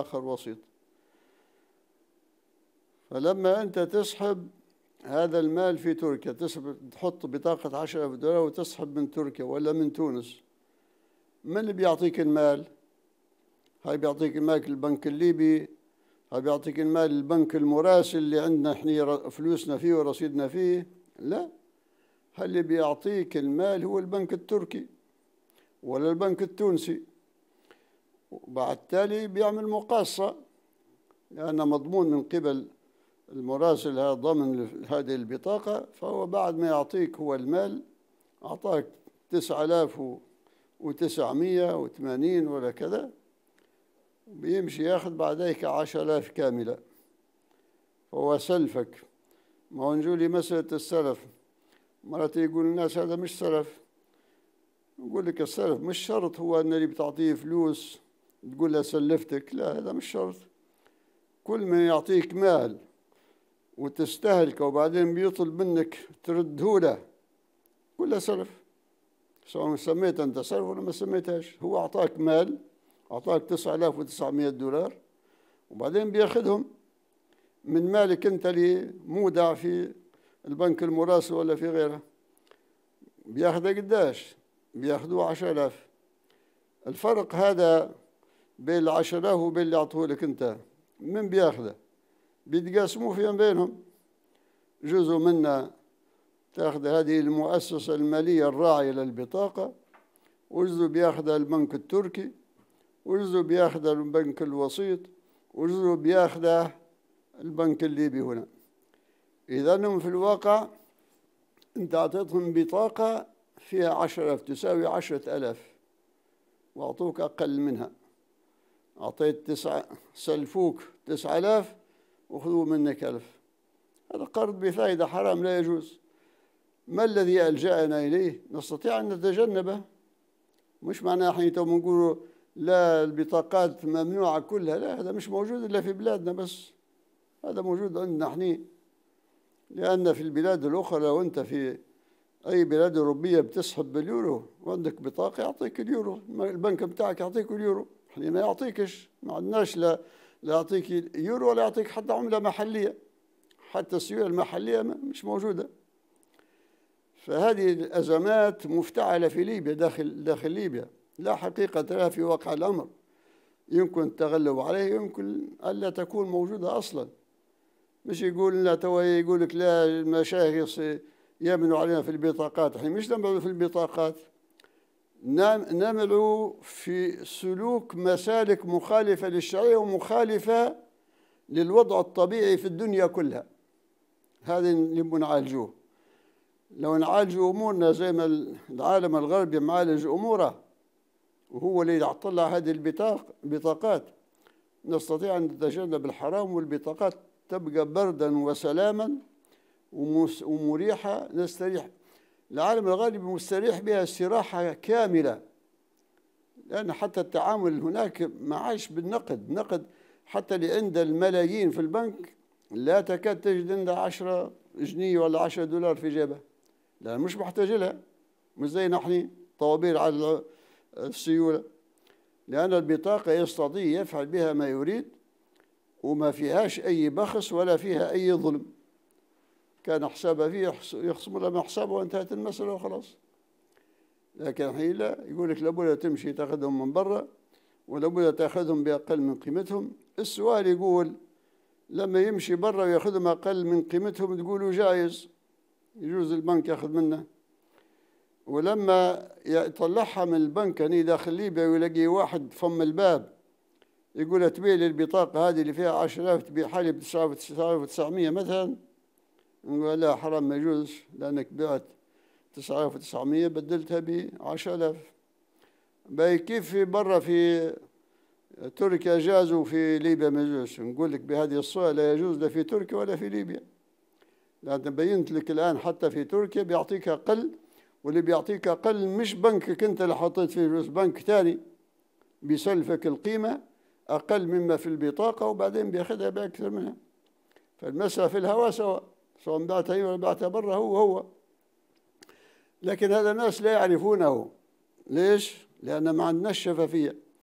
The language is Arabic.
آخر وسيط. فلما أنت تسحب هذا المال في تركيا تسحب تحط بطاقة 10000 دولار وتسحب من تركيا ولا من تونس من اللي بيعطيك المال؟ هاي بيعطيك المال البنك الليبي هاي بيعطيك المال البنك المراسل اللي عندنا إحنا فلوسنا فيه ورصيدنا فيه. لا اللي بيعطيك المال هو البنك التركي ولا البنك التونسي. وبعد تالي بيعمل مقاصة لأنه مضمون من قبل المراسل هذا ضمن هذه البطاقة فهو بعد ما يعطيك هو المال أعطاك تسعة آلاف وتسعمية وثمانين ولا كذا بيمشي ياخذ بعديك عشر آلاف كاملة. فهو سلفك. ما هو نجولي مسألة السلف. مرات يقول الناس هذا مش سلف. يقول لك السلف مش شرط هو أن اللي بتعطيه فلوس تقول له سلفتك لا هذا مش شرط. كل من يعطيك مال وتستهلكه وبعدين بيطلب منك ترده له كلها سلف. سواء سميت أنت سلف ولا ما سميتهاش. هو أعطاك مال أعطاك 9900 دولار وبعدين بيأخذهم. من مالك أنت اللي مودع في البنك المراسل ولا في غيره. بياخذها قداش؟ بيأخذوه 10000 الفرق هذا بين العشرة وبين اللي أعطوه لك أنت. من بياخذه؟ بيتقاسموا فيما بينهم. جزء منا تاخذ هذه المؤسسة المالية الراعية للبطاقة وجزء بياخذها البنك التركي وجزء بياخذها البنك الوسيط وجزء بياخذها البنك الليبي هنا. إذا هم في الواقع أنت أعطيتهم بطاقة فيها عشرة تساوي عشرة ألاف وأعطوك أقل منها. أعطيت تسعة سلفوك تسعة آلاف وخذوا منك ألف. هذا قرض بفائدة حرام لا يجوز. ما الذي ألجأنا إليه؟ نستطيع أن نتجنبه. مش معناه حين نقول لا البطاقات ممنوعة كلها. لا هذا مش موجود إلا في بلادنا بس. هذا موجود عندنا إحنا. لأن في البلاد الأخرى لو أنت في أي بلاد أوروبية بتسحب باليورو وعندك بطاقة يعطيك اليورو. البنك بتاعك يعطيك اليورو. إحنا ما يعطيكش ما عندناش لا لا يعطيك يورو ولا يعطيك حتى عملة محلية. حتى السيولة المحلية مش موجودة. فهذه الأزمات مفتعلة في ليبيا داخل داخل ليبيا. لا حقيقة لها في واقع الأمر. يمكن التغلب عليه يمكن ألا تكون موجودة أصلا. مش يقول لا تو يقول لك لا المشايخ يمنوا علينا في البطاقات. إحنا مش نمنعوا في البطاقات. نمل في سلوك مسالك مخالفة للشريعة ومخالفة للوضع الطبيعي في الدنيا كلها. هذا اللي نعالجوه. لو نعالج أمورنا زي ما العالم الغربي معالج أموره وهو اللي يطلع هذه البطاق بطاقات نستطيع أن نتجنب الحرام والبطاقات تبقى بردا وسلاما ومريحة نستريح العالم الغربي مستريح بها استراحة كاملة. لأن حتى التعامل هناك ما عاش بالنقد. نقد حتى اللي عنده الملايين في البنك لا تكاد تجد عنده عشرة جنيه ولا عشرة دولار في جيبه. لأن مش محتاج لها. مش زي نحن طوابير على السيولة. لأن البطاقة يستطيع يفعل بها ما يريد وما فيهاش أي بخس ولا فيها أي ظلم. كان حسابها فيه يخصم لها حسابه وانتهت المسألة وخلاص. لكن الحين لا يقول لك لابد تمشي تأخذهم من برا ولابد تأخذهم بأقل من قيمتهم. السؤال يقول لما يمشي برا ويأخذهم أقل من قيمتهم تقولوا جائز يجوز البنك يأخذ منه. ولما يطلعها من البنك هني داخل ليبيا ويلاقي واحد فم الباب يقول تبيع لي البطاقة هذه اللي فيها 10000 تبيعها لي ب 9900 مثلا. نقول لا حرام ما يجوز لأنك بعت 9900 بدلتها ب 10000 باي كيف في برا في تركيا جاز وفي ليبيا ما يجوز؟ نقول لك بهذه الصورة لا يجوز لا في تركيا ولا في ليبيا. لأن بينت لك الآن حتى في تركيا بيعطيك أقل واللي بيعطيك أقل مش بنكك أنت اللي حطيت فيه فلوس بنك ثاني بيسلفك القيمة أقل مما في البطاقة وبعدين بياخذها بأكثر منها. فالمسألة في الهواء سواء. سواء بعتها هنا ولا بعتها برا هو هو. لكن هذا الناس لا يعرفونه. ليش؟ لأن ما عندناش شفافية.